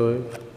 对。